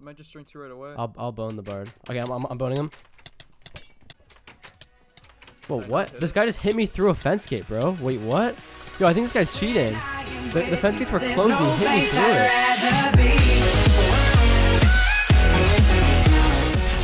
I might just string two right away. I'll I'll bone the bard. Okay, I'm I'm, I'm boning him. Whoa, Did I not what? This guy just hit me through a fence gate, bro. Wait, what? Yo, I think this guy's cheating. The, the fence gates were closed and he hit me through it.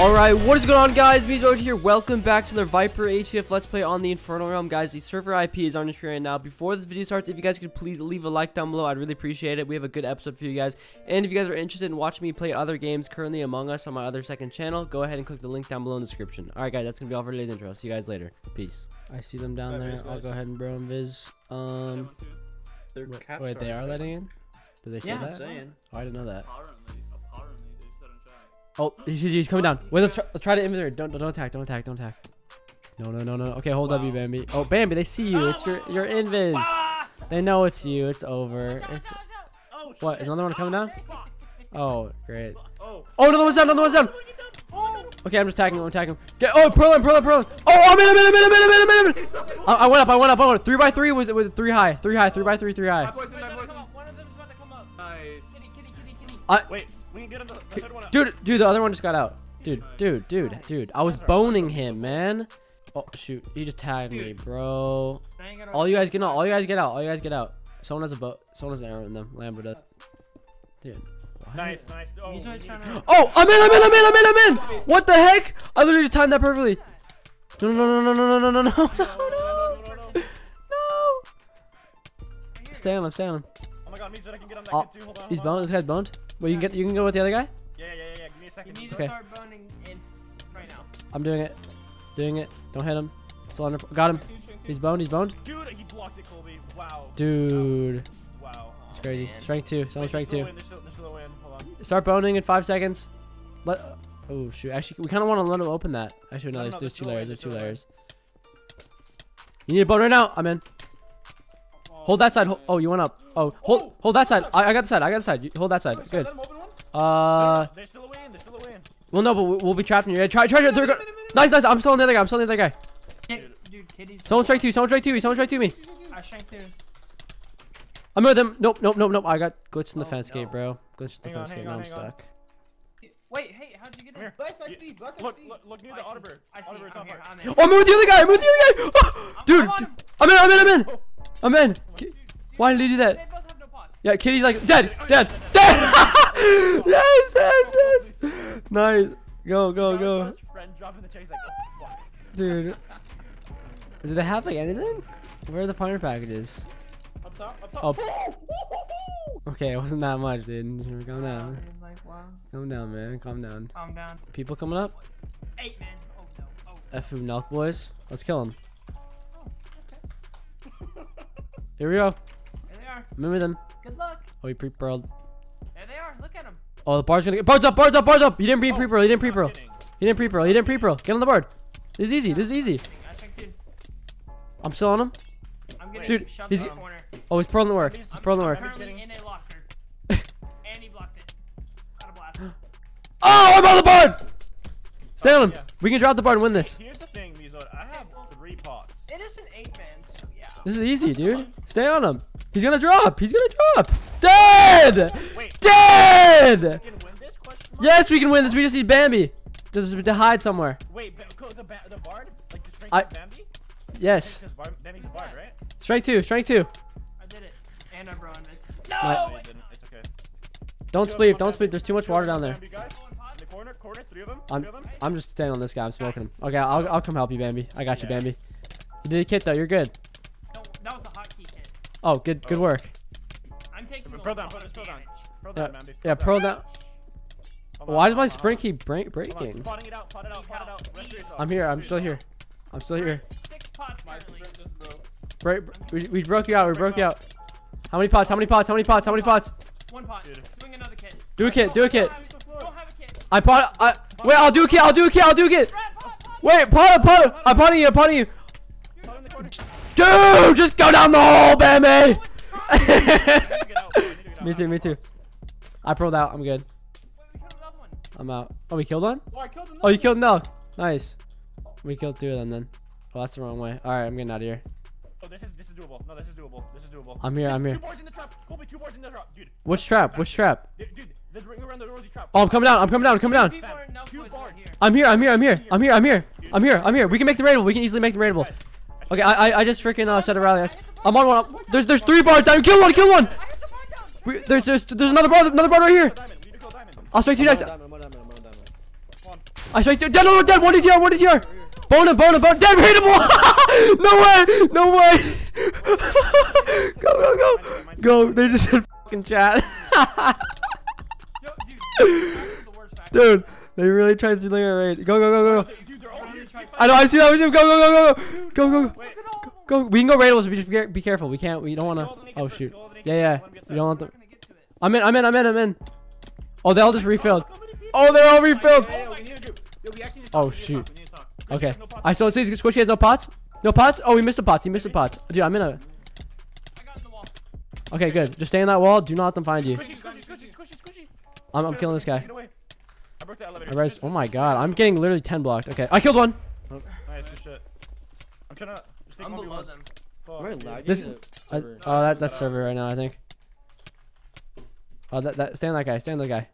Alright, what is going on guys? MeeZoid here. Welcome back to the Viper HCF Let's Play on the Infernal Realm. Guys, the server IP is on the screen right now. Before this video starts, if you guys could please leave a like down below, I'd really appreciate it. We have a good episode for you guys. And if you guys are interested in watching me play other games currently Among Us on my other second channel, go ahead and click the link down below in the description. Alright guys, that's going to be all for today's intro. See you guys later. Peace. I see them down there. I'll go ahead and bro and Viz. Um, wait, wait, they are letting in? Did they say Yeah, that? saying. Oh, I didn't know that. Oh, he's, he's coming down. Wait, let's try, let's try to inventory. Don't don't attack. Don't attack. Don't attack. No no no no. Okay, hold W, Wow. Bambi. Oh, Bambi, they see you. It's your your invis. They know it's you. It's over. It's Oh, what? Is another one coming down? Oh, great. Oh. Oh, another one's down. Another one's down. Okay, I'm just attacking him. I'm attacking him. Get. Oh, Perlin, Perlin, Perlin. Oh, I'm in. I'm in. I'm in. I'm in. I'm in. I'm in. I'm in. I, I went up. I went up. I went up. Three by three with with three high. Three high. Three by three. Three high. My poison, my poison. One of them's about to come up. Nice. Kitty, kitty, kitty, kitty. Wait, we can get him the, the third one. out. Dude, dude, the other one just got out. Dude, dude, dude, dude. I was boning him, man. Oh shoot, he just tagged me, bro. Now you gotta- All you guys get out. All you guys get out. All you guys get out. Someone has a boat. Someone has an arrow in them. Lambo does. Dude. what? Nice, nice. Oh, He's we always need trying to- to- Oh, I'm in. I'm in. I'm in. I'm in. I'm in. What the heck? I literally just timed that perfectly. No, no, no, no, no, no, no, no, no, no, No, no, no, no, no, no, no. no. Stay on him. Stay on him. Oh my god, means that I can get on that Oh, kid too. Hold on. He's hold on. boned. This guy's boned. Wait, you can get. You can go with the other guy. Yeah, yeah, yeah, yeah. Give me a You second. need to Okay. start boning in right now. I'm doing it. Doing it. Don't hit him. Still under. Got him. He's boned. He's boned. Dude, he blocked it, Colby. Wow. Dude, Wow. it's crazy. man. Strength two. Someone Wait, strength two. still in, still- they're still in. Hold on. Start boning in five seconds. Let. Oh shoot! Actually, we kind of want to let him open that. Actually, no. No, no, there's, there's there's two layers. There's there's two layers. You need a bone right now. I'm in. Hold that side. Hol- Oh, you went up. Oh, hold hold that side. I, I got the side. I got the side. You hold that side. Good. Uh, They're still away in. They're still away in. well, no, but we- we'll be trapped in here. Try, try to. they're go- Nice, nice. I'm still on the other guy. I'm still on the other guy. Dude, dude, kitty's. Someone strike two. Someone strike two. Someone strike two me. I shrank too. I'm with him. Nope, nope, nope, nope. I got glitched in the Oh, fence gate, bro. Glitched in the Hang on, fence gate. Now I'm hang on. stuck. Wait, hey, how'd you get in? here. Blast like You- Steve, blast Look, like Steve. look, look near I the see. bird. I see. Outer I'm here. I'm in. Oh, I'm with the other guy. I'm with the other guy. Oh, I'm- dude, I'm dude. I'm in. I'm in. I'm in. Oh, I'm in. Why did he do that? They both have. Yeah, Kitty's like dead, dead, dead. yes, yes, yes. Nice. Go, go, go, his Friend dropping the chase like, dude. Do they have like anything? Where are the pointer packages? Up top, up top. Oh. Okay, it wasn't that much, dude. Calm down. He's like, wow. Calm down, man. Calm down. Calm down. People coming up. Eight man. Oh no. Oh. F Nelk boys. Let's kill them. Here we go. There they are. Remember them. Good luck. Oh, he pre-pearled. There they are. Look at him. Oh, the bar's gonna get. Bar's up, bar's up, bar's up. He didn't pre oh, pre-pearl. He didn't pre-pearl. kidding. He didn't pre-pearl. He didn't pre-pearl. Get on the board. This is easy. This is easy. I shranked two. I'm still on him. I'm getting Dude, shoved he's- in the corner. Oh, he's pearl didn't work. He's- His pearl didn't I'm work. currently kidding. in a locker. and he blocked it. Got a blast. Oh, I'm on the board. Stay on him. yeah. We can drop the board and win this. Here's the thing, Mizo. I have three pots. It is an eight man, so yeah. This is easy, dude. Stay on him. He's gonna drop. He's gonna drop. Dead. Wait, Dead. we can win this question? Yes, we can win this. We just need Bambi. Just to hide somewhere. Wait, ba- the, ba- the bard? Like the strength I- of Bambi? Yes. Because bar- Bambi's a bard, right? Strike two. Strike two. I did it. And I brought missed. No, No! It's okay. Don't spleef. Don't spleef. There's too much water down there. Bambi guys. In the corner, corner, three of them. I'm three of them. I'm just staying on this guy. I'm smoking him. Okay, I'll I'll come help you, Bambi. I got you, Bambi. You did a kit though. You're good. Oh, good good Oh. work. I'm taking a Pearl down, of pearl- pearl down. damage. Pearl Yeah, down, Bambi. yeah. Pearl down. Hold on, Why does my on, sprint keep break breaking? Potting it out, pot it out, pot it out. I'm here. I'm still here. I'm still here. Six pots My sprint just broke. Break. We, we broke you out. We broke you out. How many pots? How many pots? How many pots? How many pots? One pot. Doing another kit. Do a kit. Do a kit. Don't don't a kit. I pot. I wait. I'll do a kit. I'll do a kit. I'll do a kit. Brad, pot, pot. Wait. Pot. Pot. I'm potting you. I'm potting you. Dude, just go down the hole, baby! me too, me too. I pulled out. I'm good. I'm out. Oh, we killed one? Oh, oh you killed Nelk. Nice. We killed two of them then. Well, that's the wrong way. All right, I'm getting out of here. Oh, this is this is doable. No, this is doable. This is doable. I'm here. There's I'm here. Two boards in the trap. Colby, two boards in the trap, dude. Which trap? trap? Which trap? Dude, dude, the ring around the rosy trap. Oh, I'm coming down. I'm coming down. I'm coming down. I'm here. I'm here. I'm here. I'm here. I'm here. I'm here. I'm here. We can make the raidable. We can easily make the raidable. Okay, I I, I just freaking uh, set a rally. I'm on one. There's there's three bars down. Kill one. Kill one. I hit the bar down. We, there's there's there's another bar. Another bar right here. Diamond. We need to kill diamond. I'll strike two next. Diamond, I'm on diamond, I'm on diamond. Come strike two. Dead. No, no, dead. One is here. One is here. Bone him. Bone him. Bone. Dead. Raidable. no way. No way. go go go. Go. They just said fucking chat. Dude, that's the worst factor. Dude, they really tried to stealing our raid. Go go go go. Dude, they're all here. I know. I see that. I see him. Go go go go go. Go go go. Go. We can go raidables. But just be, be careful. We can't. We don't want to. Oh shoot. go the naked Yeah yeah. first, let 'em get We don't want I'm them. not gonna get to it. I'm in. I'm in. I'm in. I'm in. Oh, they all just oh, refilled. Oh, they're all refilled. Yeah, yeah, we need to do. Yo, we actually need to Oh talk, we need to shoot. talk, we need to talk. Okay. I saw. See, Squishy has no pots. No pots. Oh, we missed the pots. He missed the pots. Dude, I'm in a. I got in the wall. Okay, good. Just stay in that wall. Do not let them find you. Squishy, squishy, squishy, squishy, squishy. I'm, I'm killing this guy. Get away. I broke the elevator. I res- oh my god, I'm getting literally 10 blocked. Okay, I killed one. Nice, good shit. I'm trying to. Just I'm below them. Fuck, We're lagging This- the I, oh, that, that's server right now, I think. Oh, that, that, stay on that guy. Stay on that guy.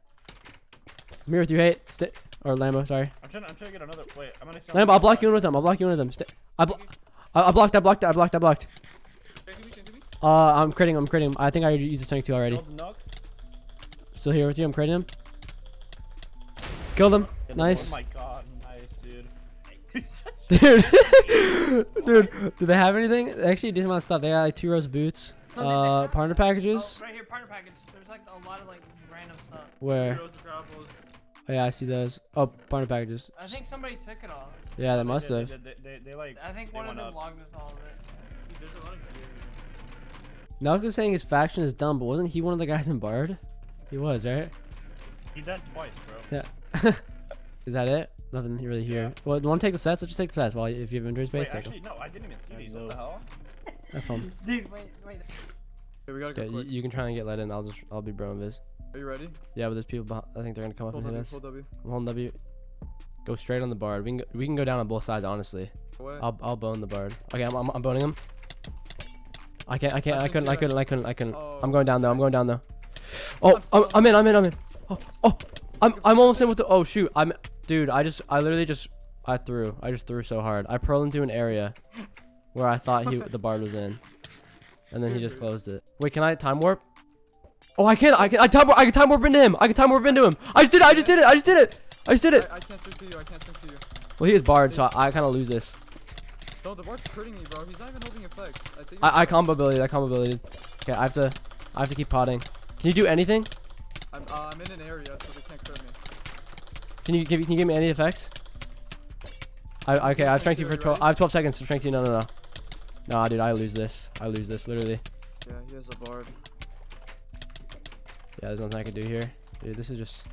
I'm here with you, hate. Stay, or Lambo, sorry. I'm trying. to- I'm trying to get another. Wait, I'm gonna. Lambo, I'll block you in with them. I'll block you in with them. Stay, I, blo- I, I blocked, I blocked, I blocked, I blocked. Uh, I'm critting, I'm critting. I think I used the tank 2 already. Knock, knock. Still here with you, I'm critting him. Killed him. Nice. Oh my god, nice, dude. Dude, dude, do they have anything? Actually a decent amount of stuff. They got like two rows of boots, No, they- they uh, partner packages. Oh, right here, partner package. There's like a lot of like random stuff. Where? Rose of grapples. Oh yeah, I see those. Oh, partner packages. I think somebody took it all. Yeah, they must have. They, they, they, they like. I think They one of them up. logged with all of it. Dude, there's a lot of gear. Nalka saying his faction is dumb, but wasn't he one of the guys in Bard? He was, right? He died twice, bro. Yeah. is that it? Nothing really here. Well, you want to take the sets? Let's just take the sets. While if you have inventory space, Wait, take them. actually, no, I didn't even see these. What the hell? Have fun. Dude, wait, wait. Okay, we gotta Okay, go you, quick. you can try and get let in. I'll just I'll be bro invis. Are you ready? Yeah, but there's people. Behind, I think they're gonna come up Full and hit W, us. full W. I'm holding W. Go straight on the Bard. We can go, we can go down on both sides. Honestly, Away. I'll I'll bone the Bard. Okay, I'm I'm, I'm boning him. I can't I can't I I shouldn't couldn't I couldn't I couldn't I couldn't. Oh, I'm going down though. I'm going down though. Oh, I'm, I'm in. I'm in. I'm in. Oh, oh, I'm I'm almost in with the. Oh shoot. I'm, dude. I just I literally just I threw. I just threw so hard. I pearled into an area where I thought he the bard was in, and then he just closed it. Wait, can I time warp? Oh, I can. I can. I time warp. I can time warp into him. I can time warp into him. I just did it. I just did it. I just did it. I just did it. I, I can't swing to you. I can't swing to you. Well, he is bard, so I, I kind of lose this. No, the bard's hurting me, bro. He's not even holding effects. I think. I, I combo ability. That combo ability. Okay, I have to. I have to keep potting. Can you do anything? I'm, uh, I'm in an area, so they can't crit me. Can you give can you give me any effects? I okay, I have strength you for Ready? 12 I have 12 seconds to strength you. No, no, no. Nah, dude, I lose this. I lose this literally. Yeah, he has a bard. Yeah, there's nothing I can do here. Dude, this is just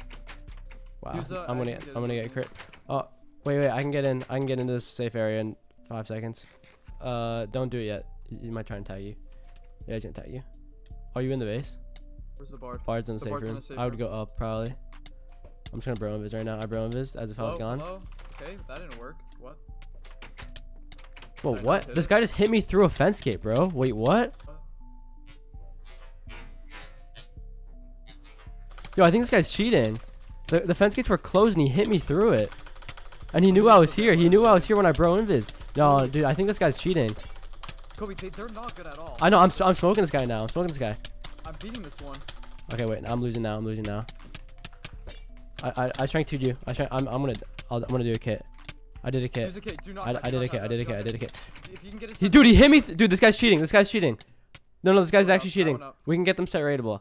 Wow. I'm gonna egg get, I'm gonna get crit. Oh, wait, wait, I can get in. I can get into this safe area in 5 seconds. Uh, don't do it yet. He might try and tag you. Yeah, he's gonna tag you. Are you in the base? Where's the bard? Bard's in the, The safe bard's in room. safe I would room. go up probably. I'm just gonna bro invis right now. I bro invis as if I was gone. Hello? Okay, that didn't work. What? Whoa, I what? This guy just hit me through a fence gate, bro. Wait, what? Yo, I think this guy's cheating. The, the fence gates were closed and he hit me through it. And he knew I was here. He knew I was here when I bro invis. No, dude, I think this guy's cheating. Kobe, they, they're not good at all. I know, I'm, I'm smoking this guy now. I'm smoking this guy. I'm beating this one. Okay, wait, I'm losing now. I'm losing now. I I, I 2 you. I strength, I'm, I'm gonna I'll, I'm gonna do a kit. I did a kit. Use a kit. Do not. I, did a kit. I did a kit. I did a kit. If you can get. He, dude, he hit me. Th- dude, this guy's cheating. This guy's cheating. No, no, this guy's actually up, cheating. We can get them set raidable.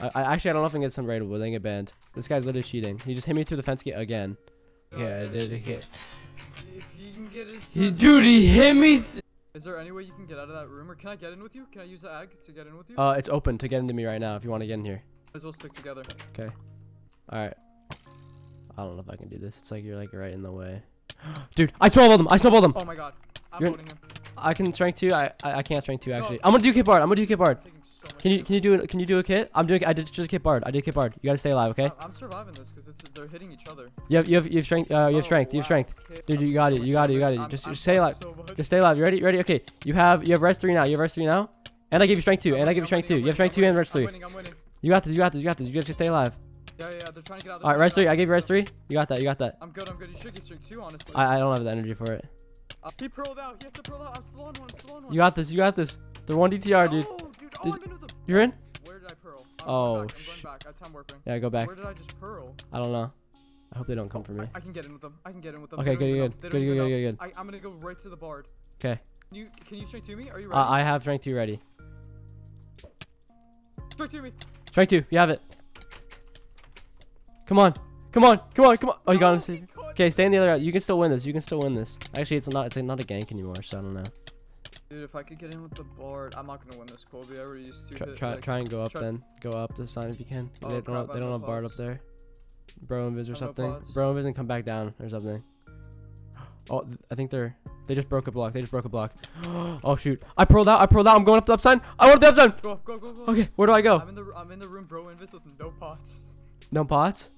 I, I actually I don't know if I can get some raidable. They can get banned. This guy's literally cheating. He just hit me through the fence gate again. Okay, I did a kit. If you can get it. He, dude, he hit me. Is there any way you can get out of that room, or can I get in with you? Can I use the ag to get in with you? uh, it's open to get into me right now. If you want to get in here. Might as well stick together. Okay. All right. I don't know if I can do this. It's like you're like right in the way. Dude, I snowballed them. I snowballed him. Oh my god. I'm You're- voting him. I can strength two. I, I I can't strength two actually. I'm gonna do kit bard. I'm gonna do kit bard. So Can you can you do? Can you do a kit? I'm doing. I did just a kit bard. I did kit bard. You gotta stay alive, okay? I'm surviving this because they're hitting each other. You have you have you have strength. Uh, you have Oh, strength. You have strength. Okay, Dude, you got so it, you got it, you got it. Just- I'm just stay alive. so. Just stay alive. You ready? You ready? Okay. You have you have res three now. You have res three now. And I give you strength two. And I give you strength two. You have strength two and res three. winning, I'm winning. You got this. You got this. You got this. You just stay alive. Yeah, yeah, they're trying to get out. All right, res three. I gave you res three. You got that. You got that. I'm good. I'm good. You should get streak two, honestly. I, I don't have the energy for it. Uh, he pearled out. He has to pearl out. I'm still on one. I'm still on one. You got this. You got this. They're one DTR, dude. Oh, dude. Oh, Did- I'm in with them. You're in? Where did I pearl? I'm Oh, going back. I'm going back. I have time warping. Yeah, go back. Where did I just pearl? I don't know. I hope they don't come for me. I, I can get in with them. I can get in with them. Okay, good, good, good, good, good, good, good. I, I'm gonna go right to the bard. 'Kay. Can you can you straight to me? Are you ready? Uh, I have strength two ready. straight to me. Strength two. You have it. Come on. Come on. Come on. Come on. Oh, you got No, him. he Save. Okay, stay in the other. You can still win this. You can still win this. Actually, it's not. It's not a gank anymore. So I don't know. Dude, if I could get in with the bard, I'm not gonna win this, Colby. I already used to Try, hit, try, like, try and go up then. Go up this sign if you can. Oh, they don't. crap, they don't have Bard up there. Bro invis or something. Bro invis and come back down or something. Oh, I think they're. They just broke a block. They just broke a block. oh shoot! I pearled out. I pearled out. I'm going up the upside. I went up the upside. Go, go, go, go. Okay, where do I go? I'm in the I'm in the room, bro. Invis with no pots. No pots.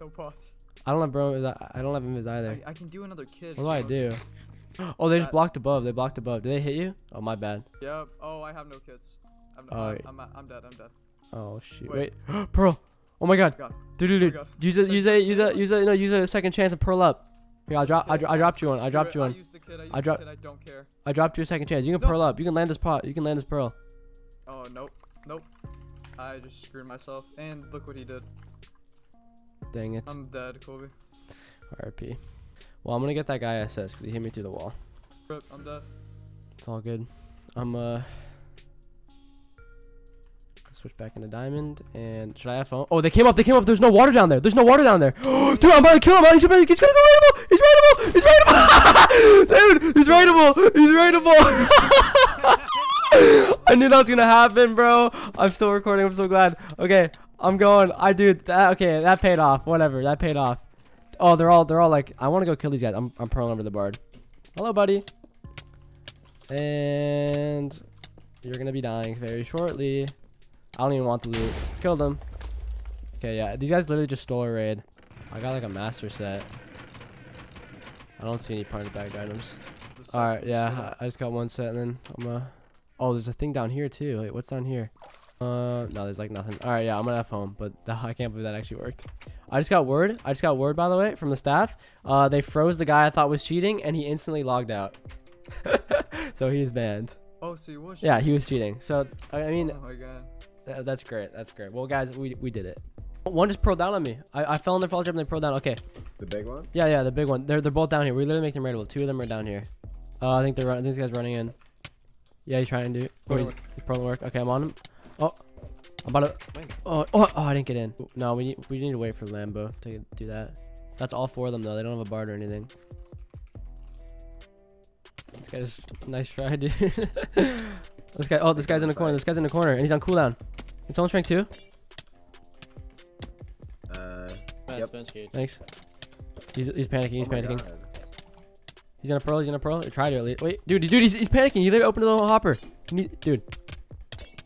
No pots. I don't have bro. I I don't have Invis either. I, I can do another kid. What do I do? Oh, they just blocked above. They blocked above. Did they hit you? Oh, my bad. Yep. Oh, I have no kids. I'm, Oh, I'm. I'm, I'm dead. I'm dead. Oh shoot! Wait, Wait. pearl. Oh my god. God. Dude, dude, Oh dude. God. Use a, use you. a, use a, use a, no, use a second chance and pearl up. Here, I drop, I, Okay, dro- I dropped you one. I dropped you I one. used the kid. I used I the kid. I don't care. I dropped you a second chance. You can No. pearl up. You can land this pot. You can land this pearl. Oh nope, nope. I just screwed myself. And look what he did. Dang it. I'm dead, Colby. RP. Well, I'm gonna get that guy SS because he hit me through the wall. Rip, I'm dead. It's all good. I'm uh. Switch back into diamond and should I have phone? Oh, they came up. They came up. There's no water down there. There's no water down there. Dude, I'm about to kill him. He's, about, he's gonna go raidable. He's raidable. He's raidable. Dude, he's raidable. He's raidable. I knew that was gonna happen, bro. I'm still recording. I'm so glad. Okay, I'm going. I dude. That, okay, that paid off. Whatever. That paid off. Oh, they're all. They're all like. I want to go kill these guys. I'm. I'm pearling over the bard. Hello, buddy. And you're gonna be dying very shortly. I don't even want the loot. Kill them. Okay, yeah. These guys literally just stole a raid. I got like a master set. I don't see any party bag items. Alright, yeah. I I just got one set and then I'm uh Oh, there's a thing down here too. Wait, what's down here? Uh, no, there's like nothing. Alright, yeah, I'm gonna have home, but I can't believe that actually worked. I just got word. I just got word, by the way, from the staff. Uh, they froze the guy I thought was cheating, and he instantly logged out. so he's banned. Oh, so he was. Cheating. Yeah, he was cheating. So I I mean, Oh my god. th- that's great. That's great. Well, guys, we we did it. One just pro down on me. I, I fell in their fall trap and they pro down. Okay. The big one? Yeah, yeah, the big one. They're they're both down here. We literally make them raidable. Two of them are down here. Uh, I think they're running. This guy's running in. Yeah, he's trying to. Oh, Pro he's, work. he's pro work. Okay, I'm on him. Oh, I'm about to. Oh, oh, oh, I didn't get in. No, we need we need to wait for Lambo to do that. That's all four of them though. They don't have a bard or anything. This guy's nice try, dude. this guy. Oh, this guy's in the corner. This guy's in the corner, and he's on cooldown. It's someone strength two. Uh, Yep. Thanks. He's he's panicking. He's oh panicking. God. He's gonna pearl. He's gonna pearl. Or try to at least. Wait, dude, dude, he's, he's panicking. He literally opened the little hopper. Need- dude.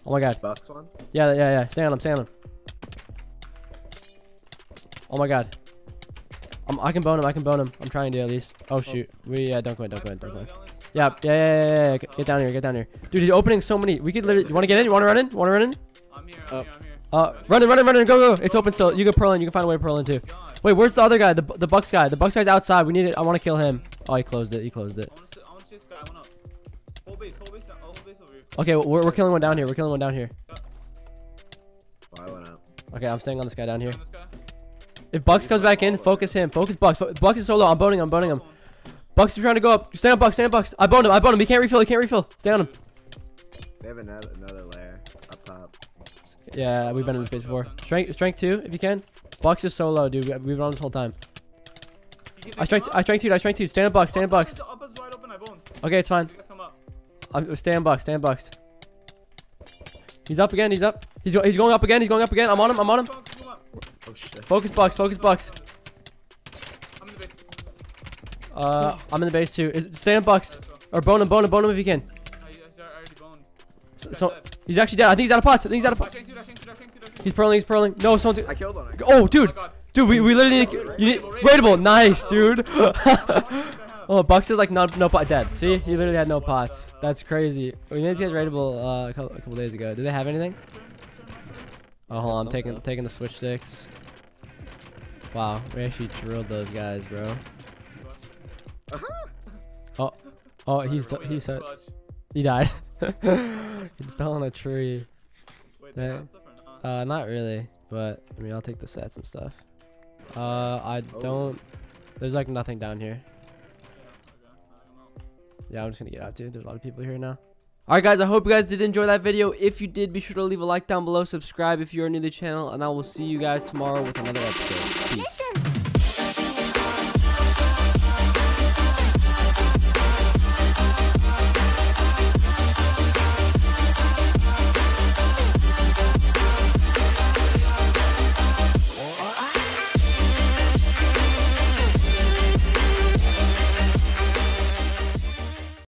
Oh my god. Bucks one? Yeah, yeah, yeah. Stay on him. Stay on him. Oh my god. Um, I can bone him. I can bone him. I'm trying to at least. Oh shoot. We yeah. Don't go in. Don't go in. Don't go in. Yeah, yeah, yeah, yeah, yeah, yeah. Get- Get down here. Get down here. Dude, he's opening so many. We could literally. You want to get in? You want to run in? Want to run in? I'm here, Oh. I'm here, I'm here. Uh, run in, run in, run in. Go, go. It's open still. You can pearl in. You can find a way to pearl in too. Wait, where's the other guy? The the Bucks guy. The Bucks guy's outside. We need it. I want to kill him. Oh, he closed it. He closed it. I wanna see, I wanna base, whole base, whole base over here. Okay, we're, we're killing one down here. We're killing one down here. Oh, I went out. Okay, I'm staying on this guy down here. Guy. If Bucks comes back in, focus him. Focus Bucks. Fo- Bucks is solo. I'm boning him. I'm boning him. Bucks is trying to go up. Stay on Bucks. Stay on Bucks. I boned him. I boned him. He can't refill. He can't refill. Stay on him. They have another another layer up top. Yeah, we've been in this space before. Strength, strength two, if you can. Bucks is solo, dude. We- We've been on this whole time. I take strength, I up? strength two. I strength two. Stand on Bucks. Stand on Up, up Bucks. is- Up is wide open, I boned. Okay, it's fine. I'm stay on Bucks. Stay on Bucks. He's up again. He's up. He's go, he's going up again. He's going up again. I'm on him. I'm on him. Come up, come up. Oh. Focus Bucks. Focus Bucks. I'm in the base. Uh, I'm in the base too. Is, stay on Bucks or bone him. Bone him. Bone him if you can. So, so he's actually dead. I think he's out of pots. I think he's out of pots. He's pearling. He's pearling. No, someone's. I killed one. Oh, dude. Dude, we, we literally need you need raidable. Nice, dude. oh, Bucks is like no no pot dead. See, he literally had no pots. That's crazy. We made these guys raidable uh, a, couple, a couple days ago. Do they have anything? Oh, hold on. I'm taking taking the switch sticks. Wow, we actually drilled those guys, bro. Oh, oh, he's he's uh, he died. he fell on a tree. Not? Uh, not really, but I mean, I'll take the sets and stuff. Uh, I Oh. don't. There's like nothing down here. Yeah, I'm just gonna get out too. There's a lot of people here now. Alright guys, I hope you guys did enjoy that video. If you did, be sure to leave a like down below, subscribe if you are new to the channel, and I will see you guys tomorrow with another episode. Peace.